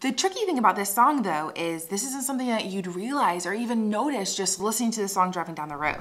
The tricky thing about this song though is this isn't something that you'd realize or even notice just listening to the song driving down the road.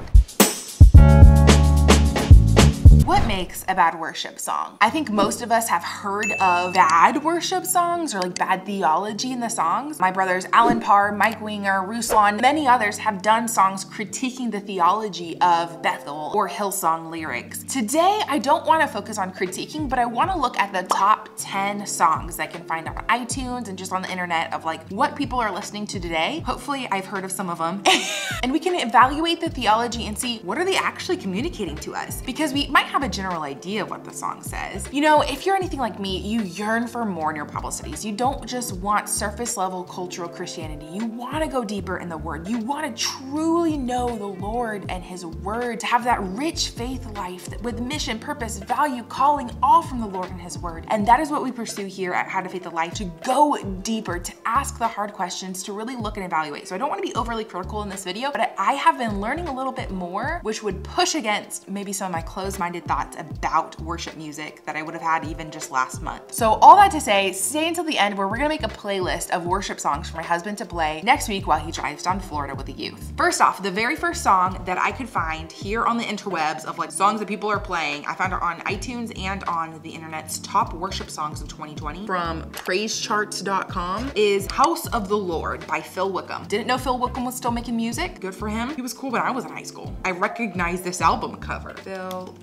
What makes a bad worship song? I think most of us have heard of bad worship songs or like bad theology in the songs. My brothers Allen Parr, Mike Winger, Ruslan, many others have done songs critiquing the theology of Bethel or Hillsong lyrics. Today, I don't want to focus on critiquing, but I want to look at the top 10 songs I can find on iTunes and just on the internet of like what people are listening to today. Hopefully I've heard of some of them. and we can evaluate the theology and see what are they actually communicating to us? Because we might have have a general idea of what the song says. You know, if you're anything like me, you yearn for more in your Bible studies. You don't just want surface level cultural Christianity. You want to go deeper in the word. You want to truly know the Lord and his word, to have that rich faith life with mission, purpose, value, calling, all from the Lord and his word. And that is what we pursue here at How to Faith the Life, to go deeper, to ask the hard questions, to really look and evaluate. So I don't want to be overly critical in this video, but I have been learning a little bit more, which would push against maybe some of my closed-minded thoughts about worship music that I would have had even just last month. So all that to say, stay until the end where we're gonna make a playlist of worship songs for my husband to play next week while he drives down Florida with the youth. First off, the very first song that I could find here on the interwebs of like songs that people are playing, I found it on iTunes and on the internet's top worship songs of 2020 from praisecharts.com is House of the Lord by Phil Wickham. Didn't know Phil Wickham was still making music. Good for him. He was cool when I was in high school. I recognized this album cover. Phil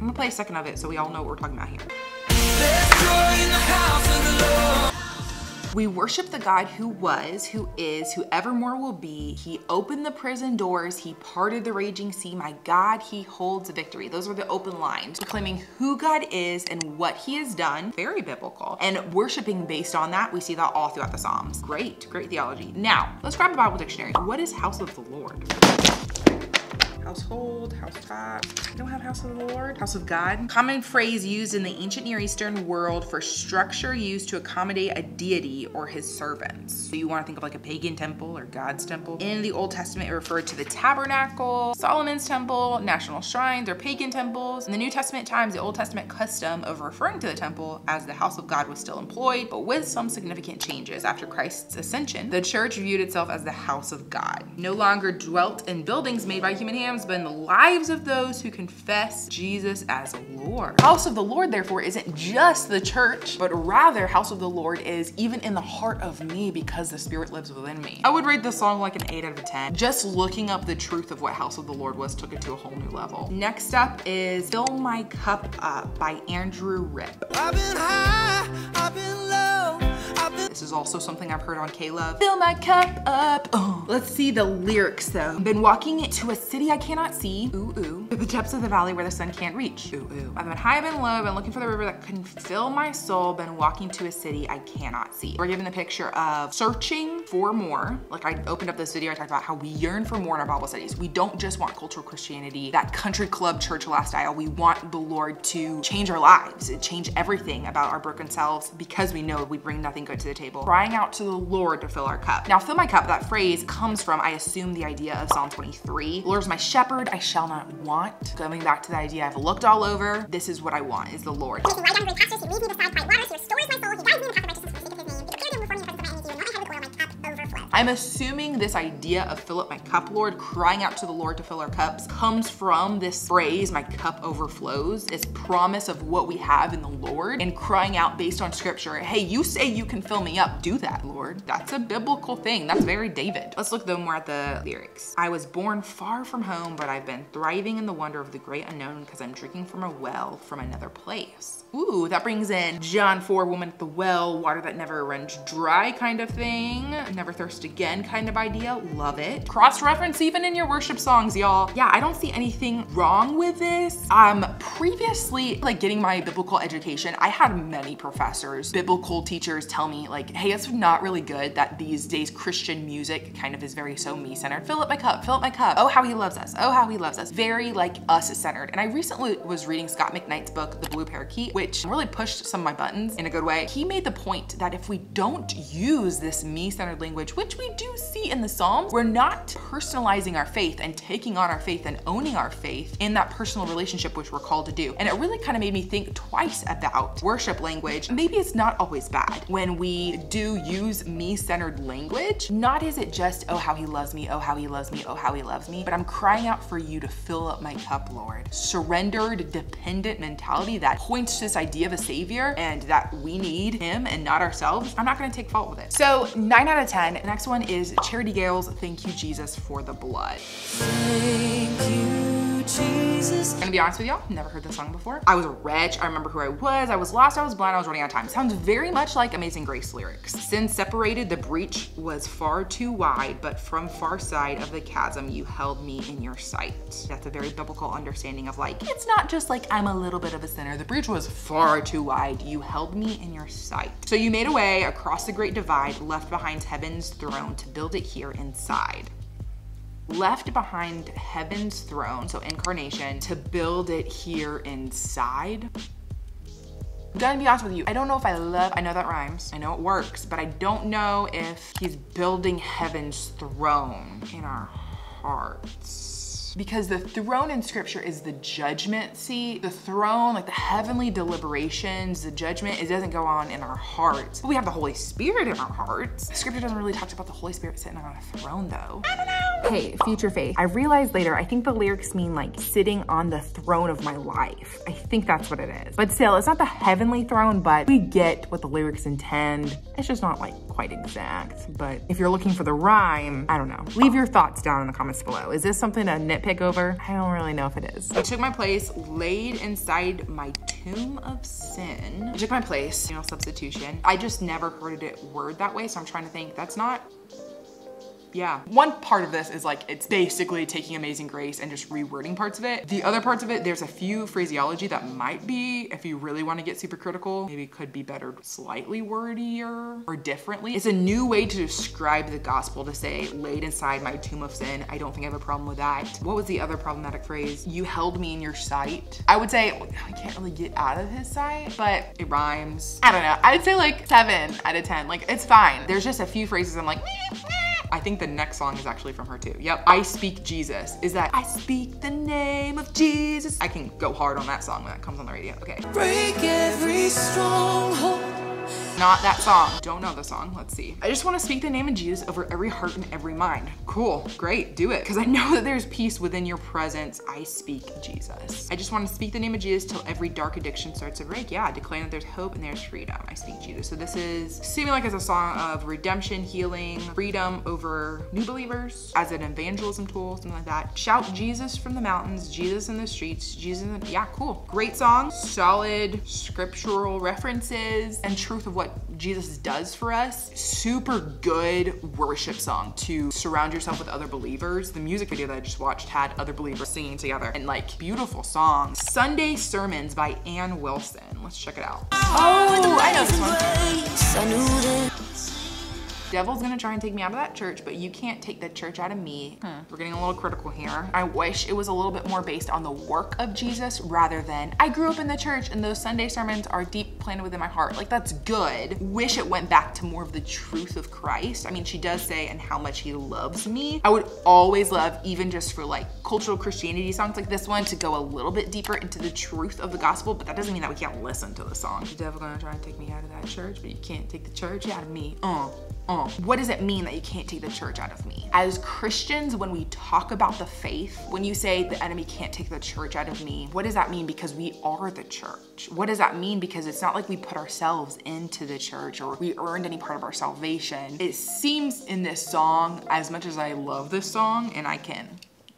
I'm gonna play a second of it so we all know what we're talking about here. We worship the God who was, who is, who evermore will be. He opened the prison doors. He parted the raging sea. My God, he holds victory. Those are the open lines, proclaiming who God is and what he has done. Very biblical. And worshiping based on that, we see that all throughout the Psalms. Great, great theology. Now, let's grab a Bible dictionary. What is house of the Lord? Household, housetop. You don't have house of the Lord, house of God. Common phrase used in the ancient Near Eastern world for structure used to accommodate a deity or his servants. So you wanna think of like a pagan temple or God's temple. In the Old Testament, it referred to the tabernacle, Solomon's temple, national shrines, or pagan temples. In the New Testament times, the Old Testament custom of referring to the temple as the house of God was still employed, but with some significant changes. After Christ's ascension, the church viewed itself as the house of God. No longer dwelt in buildings made by human hands, but in the lives of those who confess Jesus as Lord. House of the Lord, therefore, isn't just the church, but rather house of the Lord is even in the heart of me because the Spirit lives within me. I would rate this song like an 8 out of 10. Just looking up the truth of what House of the Lord was took it to a whole new level. Next up is Fill My Cup Up by Andrew Ripp. This is also something I've heard on K-Love. Fill my cup up. Oh. Let's see the lyrics though. Been walking to a city I cannot see. Ooh, ooh. To the depths of the valley where the sun can't reach. Ooh, ooh. I've been high, I've been low, been looking for the river that can fill my soul, been walking to a city I cannot see. We're given the picture of searching for more. Like I opened up this video, I talked about how we yearn for more in our Bible studies. We don't just want cultural Christianity, that country club church lifestyle. We want the Lord to change our lives, change everything about our broken selves because we know we bring nothing good to the table, crying out to the Lord to fill our cup. Now, fill my cup, that phrase comes from, I assume, the idea of Psalm 23. The Lord is my shepherd, I shall not want. Going back to the idea I've looked all over, this is what I want, is the Lord. I'm assuming this idea of fill up my cup, Lord, crying out to the Lord to fill our cups, comes from this phrase, my cup overflows, this promise of what we have in the Lord, and crying out based on scripture, hey, you say you can fill me up, do that, Lord. That's a biblical thing. That's very David. Let's look though more at the lyrics. I was born far from home, but I've been thriving in the wonder of the great unknown because I'm drinking from a well from another place. Ooh, that brings in John 4, woman at the well, water that never runs dry kind of thing. Never thirst again kind of idea. Love it. Cross-reference even in your worship songs, y'all. Yeah, I don't see anything wrong with this. Um, previously, like getting my biblical education, I had many professors, biblical teachers tell me like, hey, it's not really good that these days Christian music kind of is very so me-centered. Fill up my cup, fill up my cup. Oh, how he loves us. Oh, how he loves us. Very like us-centered. And I recently was reading Scot McKnight's book, The Blue Parakeet, which really pushed some of my buttons in a good way. He made the point that if we don't use this me-centered language, which we do see in the Psalms, we're not personalizing our faith and taking on our faith and owning our faith in that personal relationship which we're called to do. And it really kind of made me think twice about worship language. Maybe it's not always bad when we do use me-centered language. Not is it just, oh, how he loves me, oh, how he loves me, oh, how he loves me, but I'm crying out for you to fill up my cup, Lord. Surrendered, dependent mentality that points to this idea of a savior and that we need him and not ourselves. I'm not gonna take fault with it. So nine out of 10. The next one is Charity Gayle's, Thank You, Jesus, for the blood. Jesus. I'm gonna be honest with y'all, never heard this song before. I was a wretch. I remember who I was. I was lost, I was blind, I was running out of time. Sounds very much like Amazing Grace lyrics. Sin separated, the breach was far too wide, but from far side of the chasm, you held me in your sight. That's a very biblical understanding of like, it's not just like I'm a little bit of a sinner. The breach was far too wide. You held me in your sight. So you made a way across the great divide, left behind heaven's throne to build it here inside left behind heaven's throne, so incarnation, to build it here inside. I'm gonna be honest with you, I don't know if I love, I know that rhymes, I know it works, but I don't know if he's building heaven's throne in our hearts because the throne in scripture is the judgment seat. The throne, like the heavenly deliberations, the judgment, it doesn't go on in our hearts. But we have the Holy Spirit in our hearts. Scripture doesn't really talk about the Holy Spirit sitting on a throne though. I don't know. Hey, future faith. I realized later, I think the lyrics mean like sitting on the throne of my life. I think that's what it is. But still, it's not the heavenly throne, but we get what the lyrics intend. It's just not like quite exact. But if you're looking for the rhyme, I don't know. Leave your thoughts down in the comments below. Is this something to nitpick nitpick over? I don't really know if it is. I took my place, laid inside my tomb of sin. I took my place, you know, substitution. I just never heard it word that way, so I'm trying to think, that's not yeah. One part of this is like, it's basically taking Amazing Grace and just rewording parts of it. The other parts of it, there's a few phraseology that might be, if you really wanna get super critical, maybe could be better slightly wordier or differently. It's a new way to describe the gospel to say, laid inside my tomb of sin. I don't think I have a problem with that. What was the other problematic phrase? You held me in your sight. I would say, I can't really get out of his sight, but it rhymes. I don't know. I'd say like seven out of 10. Like, it's fine. There's just a few phrases I'm like. I think the next song is actually from her too. Yep, I Speak Jesus. Is that I speak the name of Jesus. I can go hard on that song when that comes on the radio. Okay. Break every stronghold not that song. Don't know the song. Let's see. I just want to speak the name of Jesus over every heart and every mind. Cool. Great. Do it. Because I know that there's peace within your presence. I speak Jesus. I just want to speak the name of Jesus till every dark addiction starts to break. Yeah, declaring that there's hope and there's freedom. I speak Jesus. So this is seeming like it's a song of redemption, healing, freedom over new believers as an evangelism tool, something like that. Shout Jesus from the mountains, Jesus in the streets, Jesus in the, yeah, cool. Great song, solid scriptural references and truth of what Jesus does for us. Super good worship song to surround yourself with other believers. The music video that I just watched had other believers singing together and like beautiful songs. Sunday Sermons by Anne Wilson. Let's check it out. Oh, I know this oh, one devil's gonna try and take me out of that church, but you can't take the church out of me. Hmm. We're getting a little critical here. I wish it was a little bit more based on the work of Jesus rather than I grew up in the church and those Sunday sermons are deep planted within my heart. Like that's good. Wish it went back to more of the truth of Christ. I mean, she does say and how much he loves me. I would always love, even just for like cultural Christianity songs like this one, to go a little bit deeper into the truth of the gospel, but that doesn't mean that we can't listen to the song. The devil gonna try and take me out of that church, but you can't take the church out of me. Uh. Uh, what does it mean that you can't take the church out of me? As Christians, when we talk about the faith, when you say the enemy can't take the church out of me, what does that mean? Because we are the church. What does that mean? Because it's not like we put ourselves into the church or we earned any part of our salvation. It seems in this song, as much as I love this song and I can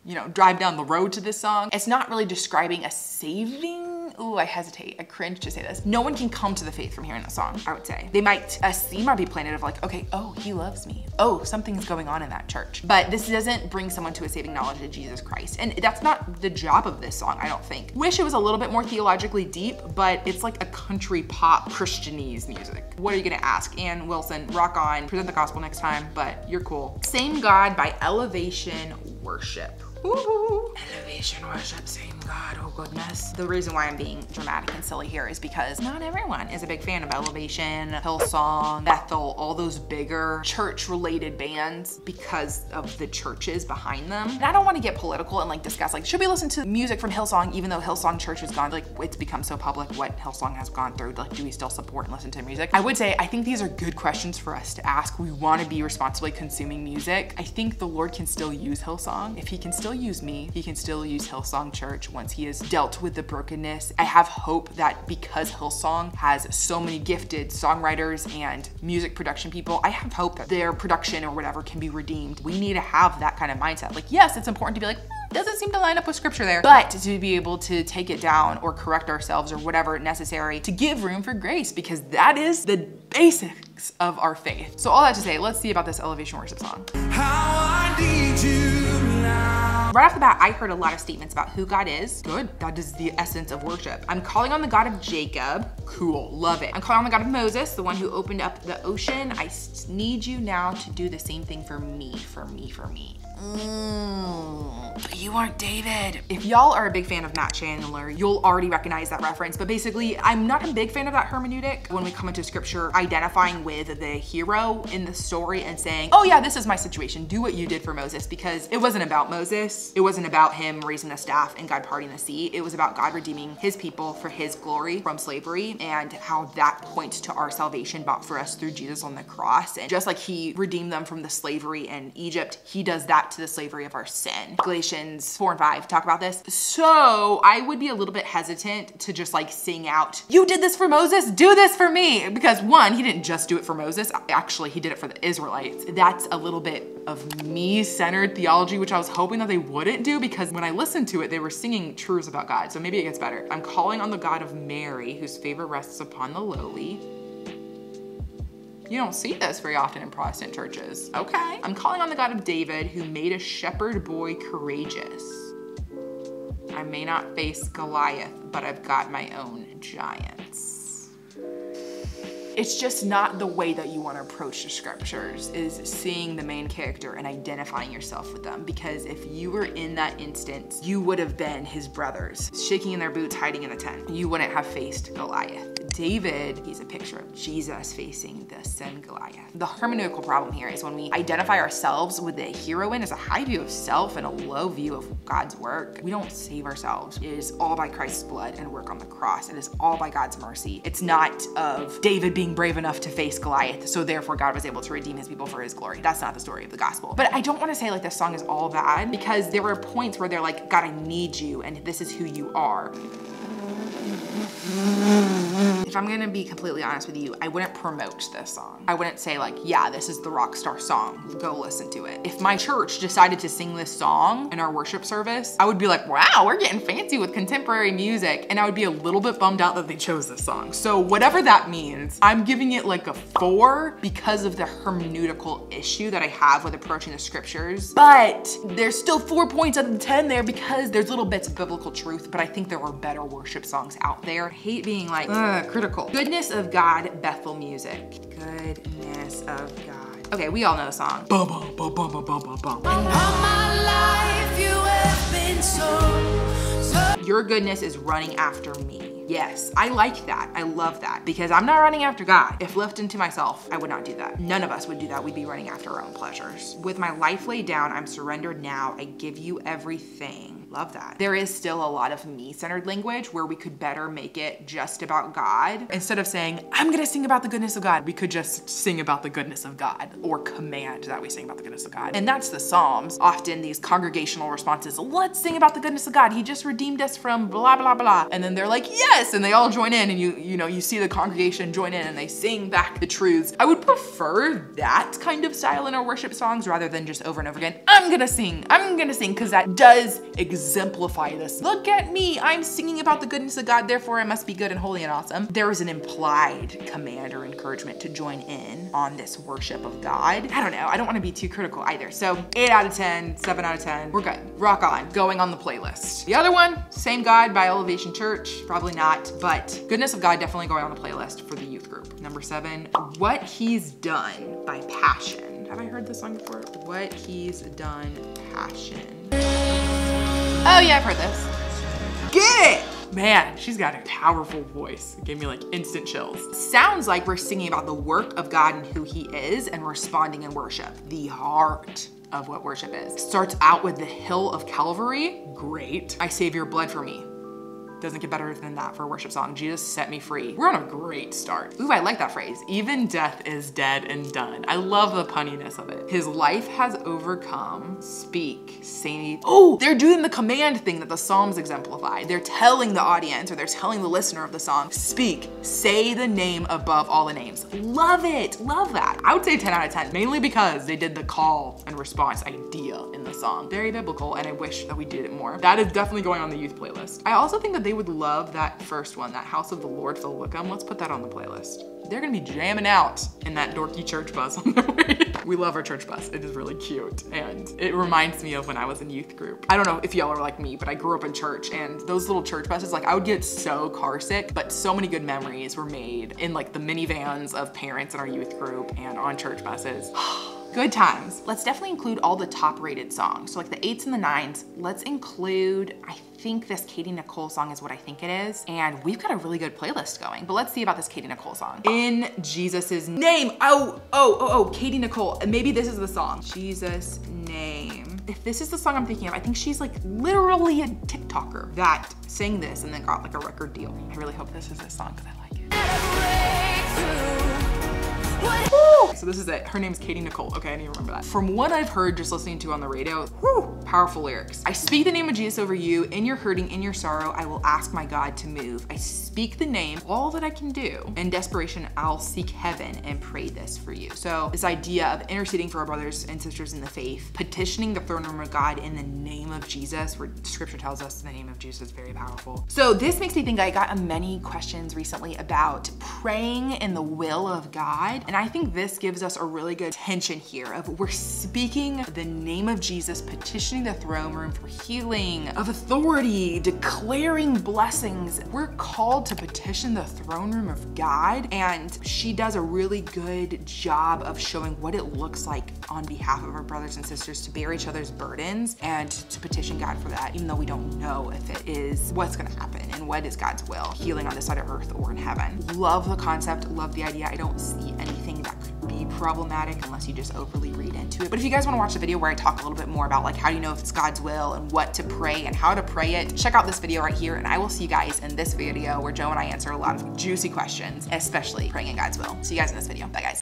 you know, drive down the road to this song. It's not really describing a saving ooh, I hesitate, I cringe to say this. No one can come to the faith from hearing that song, I would say. They might, a seed might be planted of like, okay, oh, he loves me. Oh, something's going on in that church. But this doesn't bring someone to a saving knowledge of Jesus Christ. And that's not the job of this song, I don't think. Wish it was a little bit more theologically deep, but it's like a country pop Christianese music. What are you gonna ask? Anne Wilson, rock on, present the gospel next time, but you're cool. Same God by Elevation Worship Ooh. Elevation worship, same God, oh goodness. The reason why I'm being dramatic and silly here is because not everyone is a big fan of Elevation, Hillsong, Bethel, all those bigger church related bands because of the churches behind them. And I don't want to get political and like discuss like, should we listen to music from Hillsong even though Hillsong Church has gone, like it's become so public what Hillsong has gone through. Like, do we still support and listen to music? I would say, I think these are good questions for us to ask. We want to be responsibly consuming music. I think the Lord can still use Hillsong. If he can still use me, he can still use Hillsong Church once he has dealt with the brokenness. I have hope that because Hillsong has so many gifted songwriters and music production people, I have hope that their production or whatever can be redeemed. We need to have that kind of mindset. Like, yes, it's important to be like, hmm, doesn't seem to line up with scripture there, but to be able to take it down or correct ourselves or whatever necessary to give room for grace because that is the basics of our faith. So all that to say, let's see about this elevation worship song. Right off the bat, I heard a lot of statements about who God is. Good, that is the essence of worship. I'm calling on the God of Jacob. Cool, love it. I'm calling on the God of Moses, the one who opened up the ocean. I need you now to do the same thing for me, for me, for me. Mm, you aren't David. If y'all are a big fan of Matt Chandler, you'll already recognize that reference. But basically, I'm not a big fan of that hermeneutic when we come into scripture, identifying with the hero in the story and saying, oh yeah, this is my situation. Do what you did for Moses because it wasn't about Moses. It wasn't about him raising the staff and God parting the sea. It was about God redeeming his people for his glory from slavery and how that points to our salvation bought for us through Jesus on the cross. And just like he redeemed them from the slavery in Egypt, he does that to the slavery of our sin. Galatians 4 and 5 talk about this. So I would be a little bit hesitant to just like sing out, you did this for Moses, do this for me. Because one, he didn't just do it for Moses. Actually, he did it for the Israelites. That's a little bit of me-centered theology, which I was hoping that they wouldn't do because when I listened to it, they were singing truths about God. So maybe it gets better. I'm calling on the God of Mary, whose favor rests upon the lowly. You don't see this very often in Protestant churches. Okay. I'm calling on the God of David who made a shepherd boy courageous. I may not face Goliath, but I've got my own giants it's just not the way that you want to approach the scriptures is seeing the main character and identifying yourself with them. Because if you were in that instance you would have been his brothers shaking in their boots hiding in the tent. You wouldn't have faced goliath. David he's a picture of jesus facing the sin goliath. The hermeneutical problem here is when we identify ourselves with the heroine as a high view of self and a low view of god's work we don't save ourselves. It is all by christ's blood and work on the cross. It is all by god's mercy. It's not of david being being brave enough to face Goliath, so therefore God was able to redeem his people for his glory. That's not the story of the gospel. But I don't wanna say like this song is all bad because there were points where they're like, God, I need you and this is who you are. If I'm gonna be completely honest with you, I wouldn't promote this song. I wouldn't say like, yeah, this is the rock star song, go listen to it. If my church decided to sing this song in our worship service, I would be like, wow, we're getting fancy with contemporary music. And I would be a little bit bummed out that they chose this song. So whatever that means, I'm giving it like a four because of the hermeneutical issue that I have with approaching the scriptures. But there's still four points out of 10 there because there's little bits of biblical truth, but I think there are better worship songs out there. I hate being like, critical critical. Goodness of God, Bethel music. Goodness of God. Okay, we all know the song. Bum, bum, bum, bum, bum, bum, bum, bum. Your goodness is running after me. Yes, I like that. I love that because I'm not running after God. If left into myself, I would not do that. None of us would do that. We'd be running after our own pleasures. With my life laid down, I'm surrendered now. I give you everything. Love that. There is still a lot of me-centered language where we could better make it just about God. Instead of saying, I'm gonna sing about the goodness of God, we could just sing about the goodness of God or command that we sing about the goodness of God. And that's the Psalms. Often these congregational responses, let's sing about the goodness of God. He just redeemed us from blah, blah, blah. And then they're like, yes, and they all join in and you, you know, you see the congregation join in and they sing back the truths. I would prefer that kind of style in our worship songs rather than just over and over again, I'm gonna sing, I'm gonna sing, because that does exist exemplify this. Look at me, I'm singing about the goodness of God, therefore I must be good and holy and awesome. There is an implied command or encouragement to join in on this worship of God. I don't know, I don't wanna be too critical either. So eight out of 10, seven out of 10, we're good. Rock on, going on the playlist. The other one, Same God by Elevation Church, probably not, but Goodness of God definitely going on the playlist for the youth group. Number seven, What He's Done by Passion. Have I heard this song before? What He's Done, Passion. Oh yeah, I've heard this. Get it! Man, she's got a powerful voice. It gave me like instant chills. Sounds like we're singing about the work of God and who he is and responding in worship. The heart of what worship is. Starts out with the hill of Calvary. Great. I save your blood for me. Doesn't get better than that for a worship song. Jesus set me free. We're on a great start. Ooh, I like that phrase. Even death is dead and done. I love the punniness of it. His life has overcome. Speak, say. Oh, they're doing the command thing that the Psalms exemplify. They're telling the audience or they're telling the listener of the song, speak, say the name above all the names. Love it, love that. I would say 10 out of 10, mainly because they did the call and response idea in the song. Very biblical, and I wish that we did it more. That is definitely going on the youth playlist. I also think that they they would love that first one, that House of the Lord, Phil Wickham. Let's put that on the playlist. They're gonna be jamming out in that dorky church bus on their way. we love our church bus. It is really cute. And it reminds me of when I was in youth group. I don't know if y'all are like me, but I grew up in church and those little church buses, like I would get so car sick, but so many good memories were made in like the minivans of parents in our youth group and on church buses. Oh, Good times. Let's definitely include all the top rated songs. So like the eights and the nines, let's include, I think this Katy Nichole song is what I think it is. And we've got a really good playlist going, but let's see about this Katy Nichole song. In Jesus's name. Oh, oh, oh, oh, Katy Nichole. Maybe this is the song. Jesus name. If this is the song I'm thinking of, I think she's like literally a TikToker that sang this and then got like a record deal. I really hope this is this song because I So this is it. Her name's Katy Nichole. Okay, I need to remember that. From what I've heard just listening to on the radio, whew, powerful lyrics. I speak the name of Jesus over you. In your hurting, in your sorrow, I will ask my God to move. I speak the name, all that I can do. In desperation, I'll seek heaven and pray this for you. So this idea of interceding for our brothers and sisters in the faith, petitioning the throne room of God in the name of Jesus, where scripture tells us the name of Jesus is very powerful. So this makes me think I got many questions recently about praying in the will of God. And I think this gives us a really good tension here of we're speaking the name of Jesus, petitioning the throne room for healing, of authority, declaring blessings. We're called to petition the throne room of God, and she does a really good job of showing what it looks like on behalf of our brothers and sisters to bear each other's burdens and to petition God for that, even though we don't know if it is what's gonna happen and what is God's will, healing on this side of earth or in heaven. Love the concept, love the idea. I don't see anything that problematic unless you just overly read into it. But if you guys wanna watch the video where I talk a little bit more about like how do you know if it's God's will and what to pray and how to pray it, check out this video right here and I will see you guys in this video where Joe and I answer a lot of juicy questions, especially praying in God's will. See you guys in this video. Bye guys.